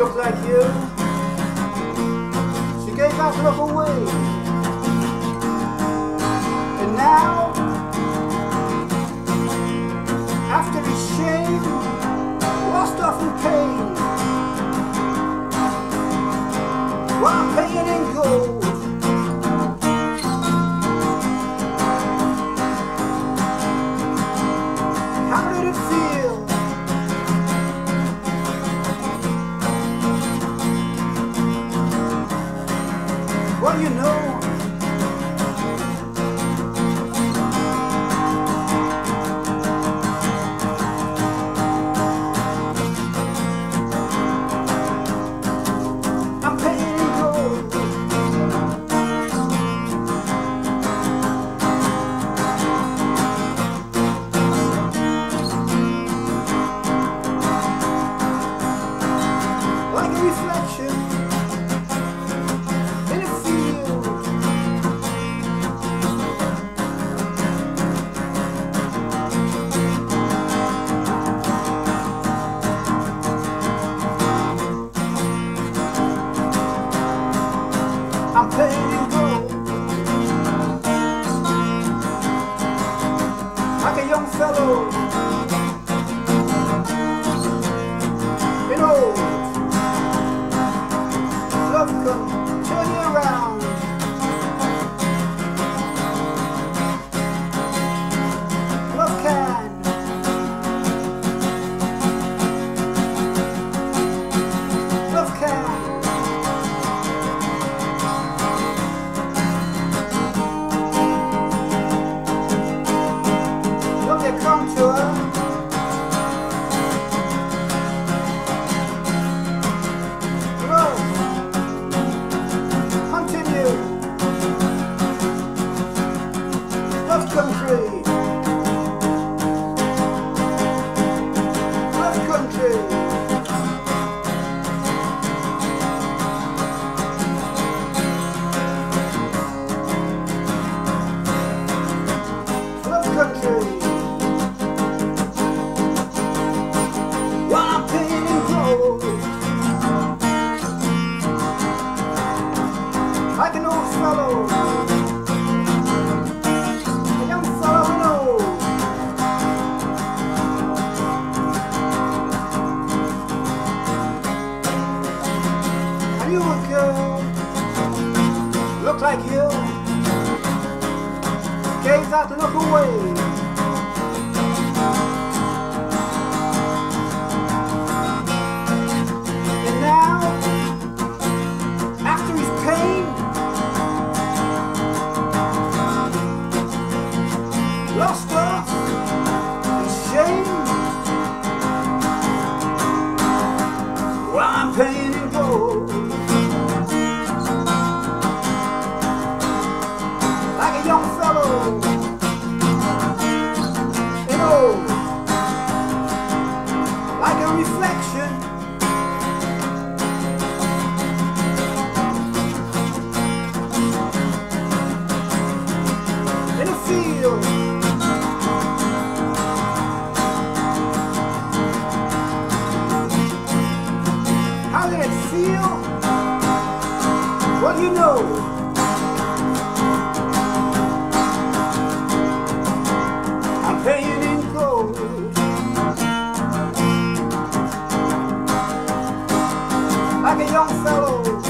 looks like you. She gave that love away. And now Well, you know Hello. Welcome. you a girl. Look like you. Gaze out, look away. What do you know? I'm paying in gold. Like a young fellow.